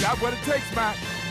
Got what it takes, Matt.